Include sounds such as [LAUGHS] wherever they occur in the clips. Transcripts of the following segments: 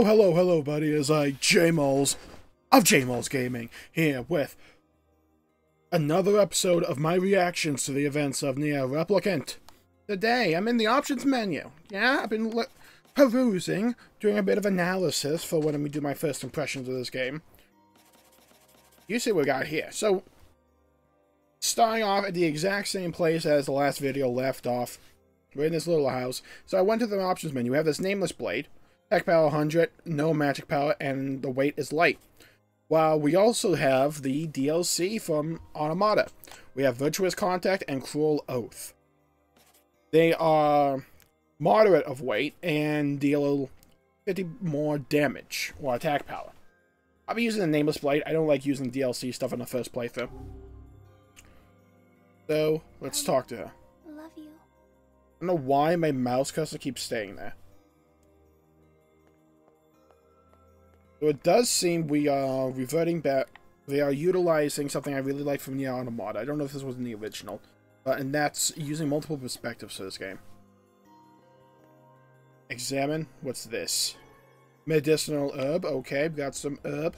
Hello, hello, hello, buddy. It's I, JMulls of JMulls Gaming, here with another episode of my reactions to the events of NieR Replicant. Today, I'm in the options menu. Yeah, I've been perusing, doing a bit of analysis for when we do my first impressions of this game. You see what we got here. So, starting off at the exact same place as the last video left off, we're in this little house. So I went to the options menu. We have this nameless blade, attack power 100, no magic power, and the weight is light. While we also have the DLC from Automata. We have Virtuous Contact and Cruel Oath. They are moderate of weight and deal 50 more damage or attack power. I'll be using the Nameless Blade. I don't like using DLC stuff in the first playthrough. So, let's talk to her. Love you. I don't know why my mouse cursor keeps staying there. So it does seem we are reverting back. They are utilizing something I really like from NieR Automata. I don't know if this was in the original, but and that's using multiple perspectives for this game. Examine. What's this? Medicinal herb. Okay, got some herb.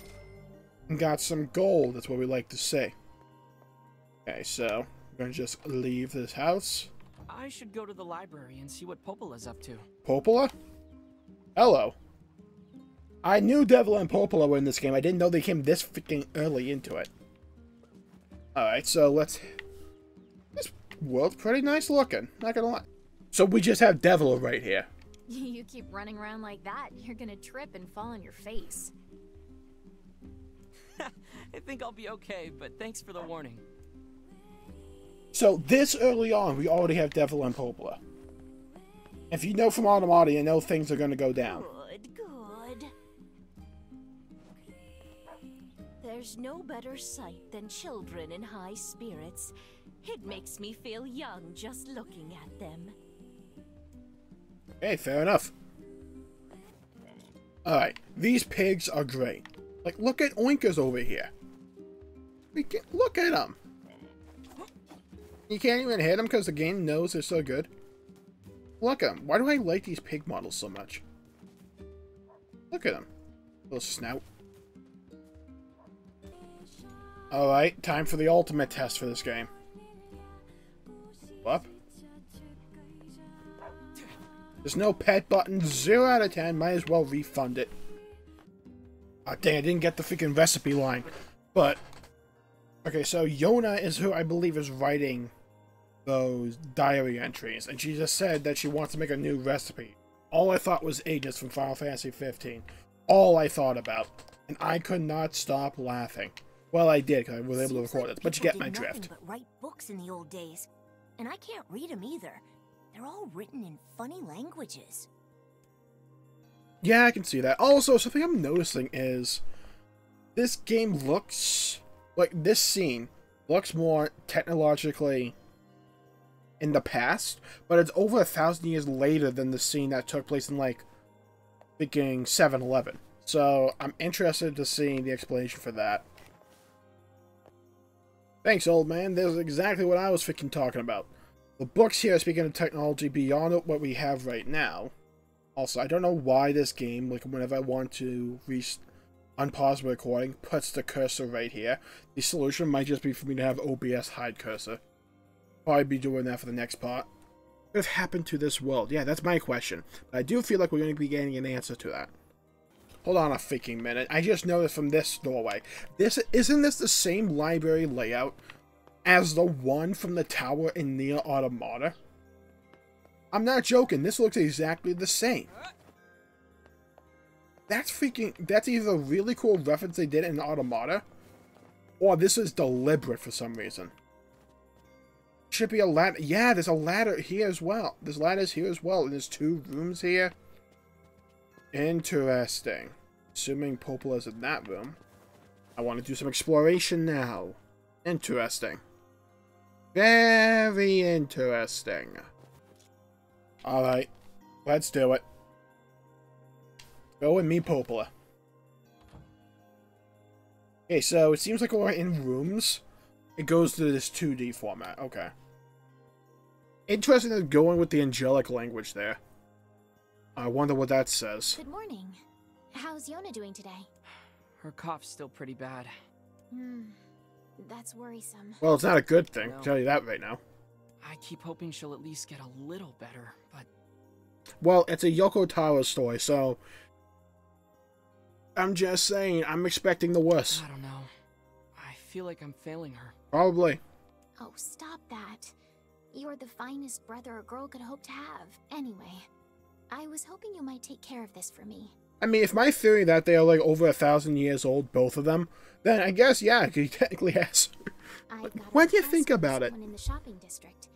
And got some gold. That's what we like to say. Okay, so we're gonna just leave this house. I should go to the library and see what Popola's up to. Popola? Hello. I knew Devola and Popola were in this game. I didn't know they came this freaking early into it. Alright, so let's... This world's pretty nice looking. Not gonna lie. So we just have Devola right here. [LAUGHS] You keep running around like that, you're gonna trip and fall on your face. [LAUGHS] I think I'll be okay, but thanks for the warning. So this early on, we already have Devola and Popola. If you know from Automata, you know things are gonna go down. There's no better sight than children in high spirits. It makes me feel young just looking at them. Hey, fair enough. Alright, these pigs are great. Like, look at Oinkers over here. We can, look at them. You can't even hit them because the game knows they're so good. Look at them. Why do I like these pig models so much? Look at them. Little snout. Alright, time for the ultimate test for this game. Up. There's no pet button. 0 out of 10. Might as well refund it. Oh, dang, I didn't get the freaking recipe line. But, okay, so Yona is who I believe is writing those diary entries. And she just said that she wants to make a new recipe. All I thought was Ignis from Final Fantasy 15. All I thought about. And I could not stop laughing. Well, I did, because I was able to record like it. But you get my drift. But write books in the old days, and I can't read them either. They're all written in funny languages. Yeah, I can see that. Also, something I'm noticing is this game looks like this scene looks more technologically in the past, but it's over a thousand years later than the scene that took place in like freaking 7-Eleven. So I'm interested to see the explanation for that. Thanks, old man. This is exactly what I was freaking talking about. The books here are speaking of technology beyond what we have right now. Also, I don't know why this game, like whenever I want to re unpause the recording, puts the cursor right here. The solution might just be for me to have OBS hide cursor. Probably be doing that for the next part. What happened to this world? Yeah, that's my question. But I do feel like we're going to be getting an answer to that. Hold on a freaking minute. I just noticed from this doorway. This isn't this the same library layout as the one from the tower in NieR Automata? I'm not joking. This looks exactly the same. That's freaking... That's either a really cool reference they did in Automata, or this is deliberate for some reason. Should be a ladder. Yeah, there's a ladder here as well. There's ladders here as well, and there's two rooms here. Interesting. Assuming Popola's in that room. I want to do some exploration now. Interesting. Very interesting. Alright, let's do it. Go and meet Popola. Okay, so it seems like we're in rooms. It goes to this 2D format. Okay. Interesting that going with the angelic language there. I wonder what that says. Good morning. How's Yona doing today? Her cough's still pretty bad. Hmm. That's worrisome. Well, it's not a good thing. No. I'll tell you that right now. I keep hoping she'll at least get a little better, but Well, it's a Yoko Taro story, so I'm just saying I'm expecting the worst. I don't know. I feel like I'm failing her. Probably. Oh, stop that. You're the finest brother a girl could hope to have. Anyway, I was hoping you might take care of this for me. I mean, if my theory that they are like over a thousand years old, both of them, then I guess yeah, he [LAUGHS] technically has. I've got a When do you request think from about it? in the shopping district.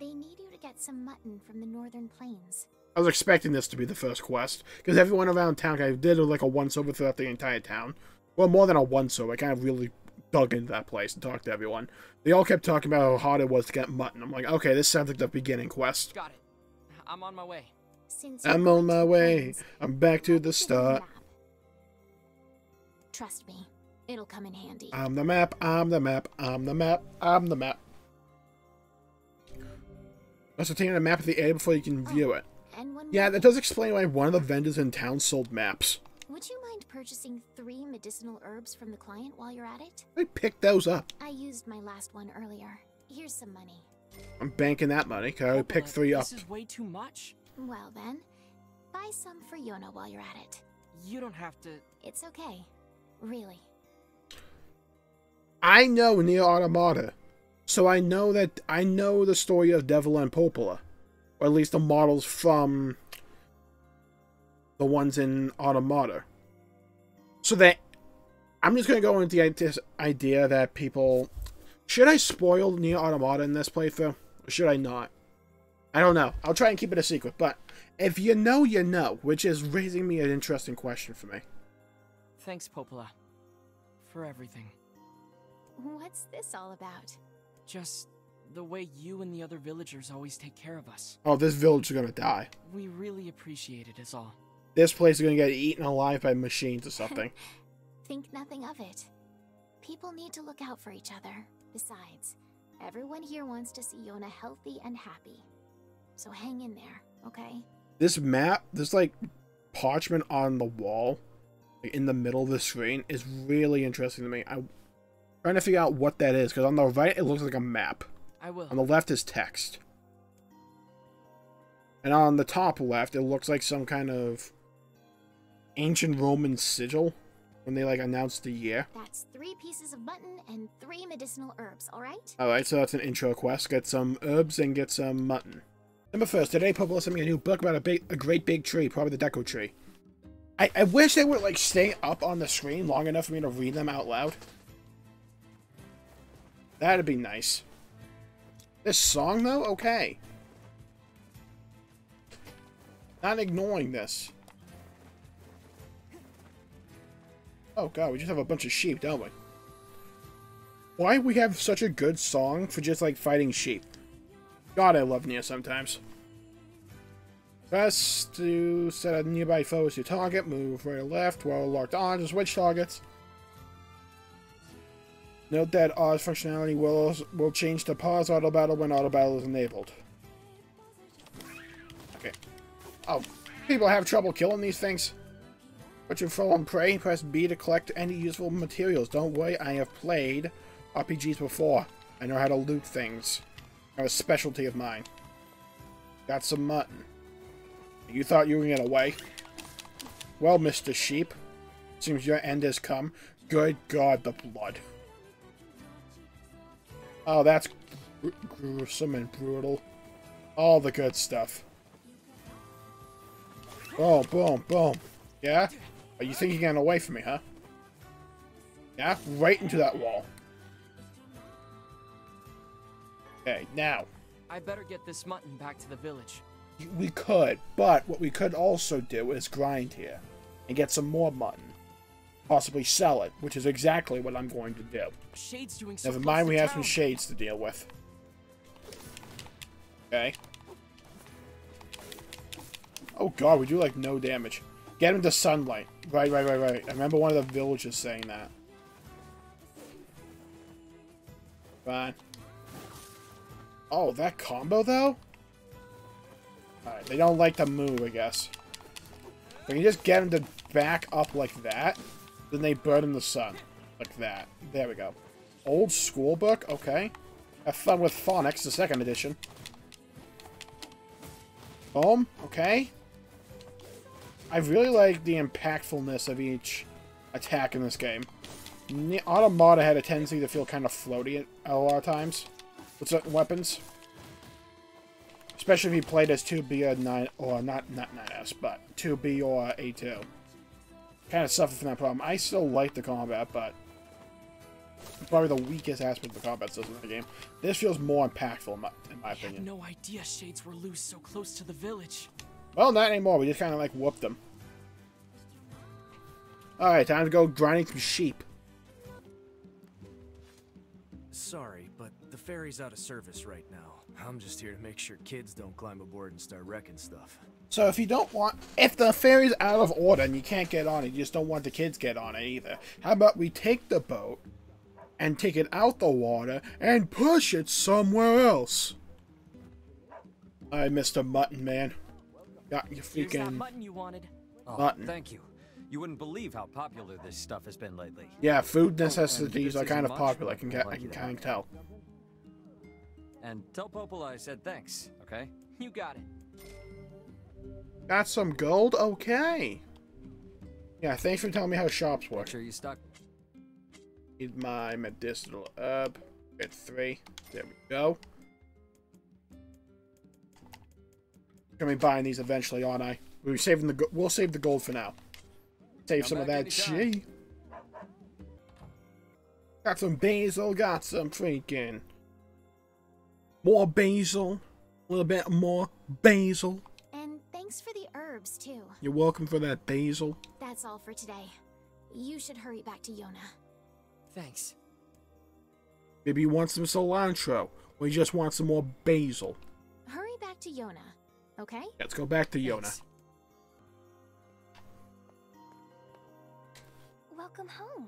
They need you to get some mutton from the northern plains. I was expecting this to be the first quest because everyone around town kind of did like a once over throughout the entire town. Well, more than a once over. I kind of really dug into that place and talked to everyone. They all kept talking about how hard it was to get mutton. I'm like, okay, this sounds like the beginning quest. Got it. I'm on my way. Since I'm on my way. plains, I'm back to the like to learn start. map. Trust me, it'll come in handy. I'm the map. I'm the map. I'm the map. I'm the map. Must obtain a map of the area before you can oh, view it. Yeah, that does explain why one of the vendors in town sold maps. Would you mind purchasing three medicinal herbs from the client while you're at it? I picked those up. I used my last one earlier. Here's some money. I'm banking that money. Cause I Popola, picked three up. This is way too much. Well then, buy some for Yona while you're at it. You don't have to. It's okay. Really. I know NieR Automata, so I know that I know the story of Devola and Popola, or at least the models from the ones in Automata. So that I'm just gonna go into the this idea that people should I spoil NieR Automata in this playthrough, or should I not? I don't know. I'll try and keep it a secret, but if you know, you know, which is raising me an interesting question for me. Thanks, Popola. For everything. What's this all about? Just the way you and the other villagers always take care of us. Oh, this village is gonna die. We really appreciate it, is all. this place is going to get eaten alive by machines or [LAUGHS] something. Think nothing of it. People need to look out for each other. Besides, everyone here wants to see Yona healthy and happy. So hang in there, okay? this map, this like parchment on the wall, like, in the middle of the screen, is really interesting to me. I'm trying to figure out what that is because on the right it looks like a map. I will. On the left is text, and on the top left it looks like some kind of ancient Roman sigil when they like announced the year. That's three pieces of mutton and three medicinal herbs, alright? All right, so that's an intro quest. Get some herbs and get some mutton. Number first, today Popo sent me a new book about a big, a great big tree, probably the Deku tree. I, I wish they would like stay up on the screen long enough for me to read them out loud. That'd be nice. This song though, okay. Not ignoring this. Oh god, we just have a bunch of sheep, don't we? Why we have such a good song for just like fighting sheep? God, I love NieR sometimes. Press to set a nearby foe as your target. Move right or left while locked on to switch targets. Note that Oz functionality will will change to pause auto battle when auto battle is enabled. Okay. Oh, people have trouble killing these things. But you fall on prey, press B to collect any useful materials. Don't worry, I have played RPGs before. I know how to loot things. A specialty of mine. Got some mutton. You thought you were gonna get away? Well, Mr. Sheep, seems your end has come. Good God, the blood. Oh, that's gr- gruesome and brutal. All the good stuff. Boom, boom, boom. Yeah? Are you thinking getting away from me, huh? Yeah? Right into that wall. Okay, now. I better get this mutton back to the village. We could, but what we could also do is grind here and get some more mutton. Possibly sell it, which is exactly what I'm going to do. Shade's doing so Never mind, we have some shades to deal with. Okay. Oh god, we do like no damage. Get him to sunlight. Right, right, right, right. I remember one of the villagers saying that. Fine. Oh, that combo though? Alright, they don't like to move, I guess. We can just get them to back up like that, then they burn in the sun. Like that. There we go. Old school book? Okay. Have fun with phonics, the second edition. Boom. Okay. I really like the impactfulness of each attack in this game. Automata had a tendency to feel kind of floaty a lot of times with certain weapons. Especially if you played as 2B or 9, or not, not 9S, but 2B or A2. Kind of suffered from that problem. I still like the combat, but probably the weakest aspect of the combat system in the game. This feels more impactful, in my, in my I had opinion. no idea shades were loose so close to the village. Well, not anymore. We just kind of like whooped them. Alright, time to go grinding some sheep. Sorry, but the ferry's out of service right now. I'm just here to make sure kids don't climb aboard and start wrecking stuff. So if you don't want, if the ferry's out of order and you can't get on it, you just don't want the kids get on it either. How about we take the boat and take it out the water and push it somewhere else? Alright, Mr. Mutton Man. Got your Here's that freaking button you wanted. Oh, Button. thank you. You wouldn't believe how popular this stuff has been lately. yeah. Food Oh, necessities and are kind of popular. I can I'd get, I can kind of tell. And tell Popola I said thanks, okay? You got it. Got some gold. Okay. Yeah. Thanks for telling me how shops Make work. sure you stuck. Need my medicinal herb. Get three. There we go. Gonna be buying these eventually, aren't I? We're saving the. We'll save the gold for now. Save Come some of that anytime. chi. Got some basil. Got some freaking more basil. A little bit more basil. And thanks for the herbs, too. You're welcome for that basil. That's all for today. You should hurry back to Yona. Thanks. Maybe you want some cilantro, or you just want some more basil. Hurry back to Yona, okay? Let's go back to Yona. Thanks. Welcome home.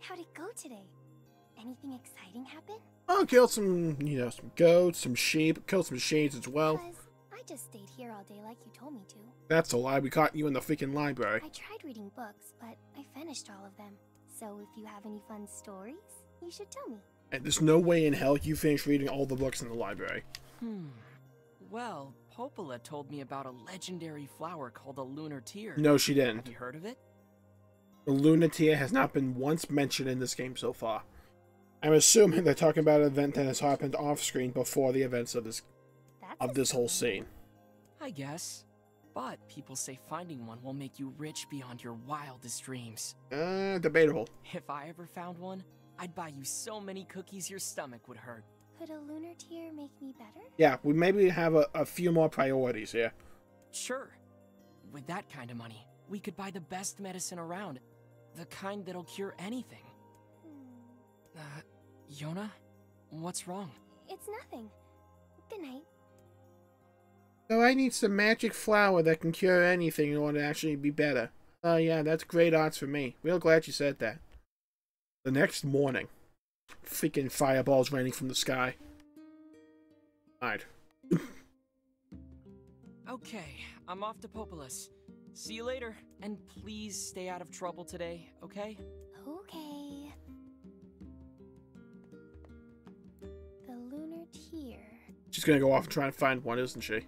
How'd it go today? Anything exciting happen? I'll kill some, you know, some goats, some sheep, kill some shades as well. Because I just stayed here all day like you told me to. That's a lie. We caught you in the freaking library. I tried reading books, but I finished all of them. So if you have any fun stories, you should tell me. And there's no way in hell you finished reading all the books in the library. Hmm. Well, Popola told me about a legendary flower called the lunar tear. No, she didn't. you heard of it? The lunar tear has not been once mentioned in this game so far. I'm assuming they're talking about an event that has happened off screen before the events of this That's of this whole scene. I guess. But people say finding one will make you rich beyond your wildest dreams. Uh, debatable. If I ever found one, I'd buy you so many cookies your stomach would hurt. Could a lunar tear make me better? Yeah, we maybe have a, a few more priorities here. Sure. With that kind of money, we could buy the best medicine around. The kind that'll cure anything. Hmm. Uh, Yona? What's wrong? It's nothing. Good night. So I need some magic flower that can cure anything in order to actually be better. Oh yeah, that's great odds for me. Real glad you said that. The next morning, freaking fireballs raining from the sky. Alright. Okay, I'm off to Popola's. See you later, and please stay out of trouble today, okay? Okay. The lunar tear. She's gonna go off and try and find one, isn't she?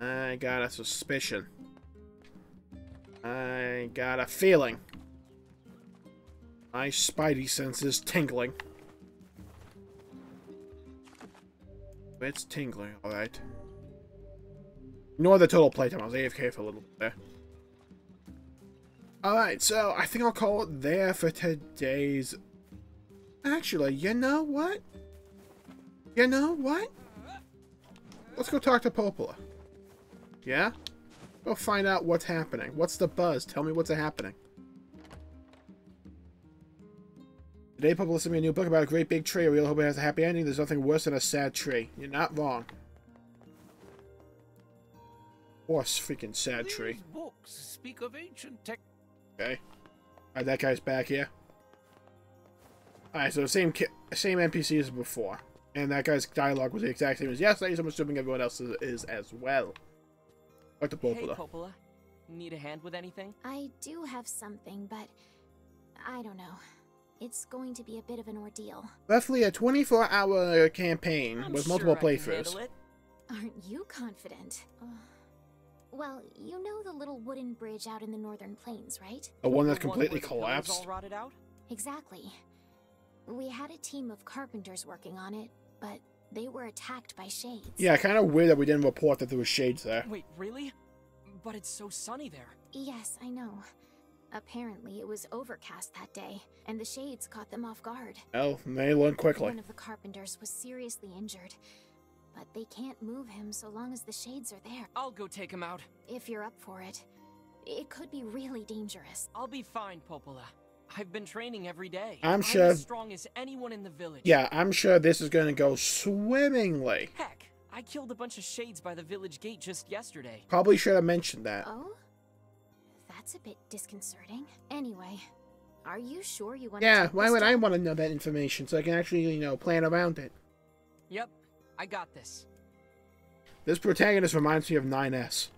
I got a suspicion. I got a feeling. My spidey sense is tingling. It's tingling, alright. Ignore the total playtime. I was AFK for a little bit there. Alright, so I think I'll call it there for today's... Actually, you know what? You know what? Let's go talk to Popola. Yeah? Go find out what's happening. What's the buzz? Tell me what's happening. Today, Popola sent me a new book about a great big tree. I really hope it has a happy ending. There's nothing worse than a sad tree. You're not wrong. Of course, freaking sad tree. These books speak of ancient tech. Okay. Alright, that guy's back here. Alright, so same same NPC as before. And that guy's dialogue was the exact same as yesterday, so I'm assuming everyone else is, is as well. Back to Hey, Popola. Popola. Need a hand with anything? I do have something, but I don't know. It's going to be a bit of an ordeal. Roughly a 24-hour campaign I'm with sure multiple I can playthroughs. handle it. Aren't you confident? Ugh. Well, you know the little wooden bridge out in the northern plains, right? The one that's completely where the pillars collapsed. all rotted out? Exactly. We had a team of carpenters working on it, but they were attacked by shades. Yeah, kind of weird that we didn't report that there were shades there. Wait, really? But it's so sunny there. Yes, I know. Apparently, it was overcast that day, and the shades caught them off guard. Well, they learn quickly. One of the carpenters was seriously injured, but they can't move him so long as the shades are there. I'll go take him out. If you're up for it, it could be really dangerous. I'll be fine, Popola. I've been training every day. I'm sure- I'm as strong as anyone in the village. Yeah, I'm sure this is going to go swimmingly. Heck, I killed a bunch of shades by the village gate just yesterday. Probably should have mentioned that. Oh? That's a bit disconcerting. Anyway, are you sure you want to Yeah, why this would I want to know that information so I can actually, you know, plan around it? Yep, I got this. This protagonist reminds me of 9S.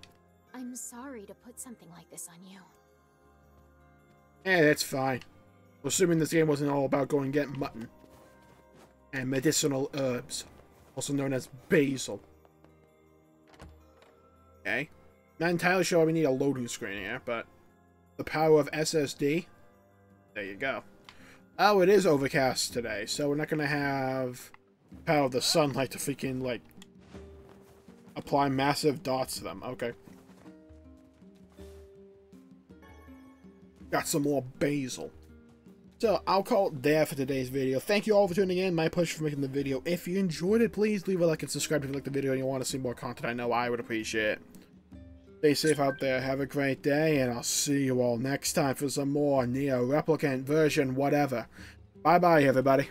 I'm sorry to put something like this on you. Eh, that's fine. Assuming this game wasn't all about going and getting mutton. And medicinal herbs. Also known as basil. Okay. Not entirely sure why we need a loading screen here, but... The power of SSD? There you go. Oh, it is overcast today, so we're not gonna have... Power of the sunlight to freaking, like... Apply massive dots to them. Okay. got some more basil. So, I'll call it there for today's video. Thank you all for tuning in. My push for making the video. If you enjoyed it, please leave a like and subscribe if you like the video and you want to see more content. I know I would appreciate it. Stay safe out there. Have a great day, and I'll see you all next time for some more NieR Replicant version whatever. Bye-bye, everybody.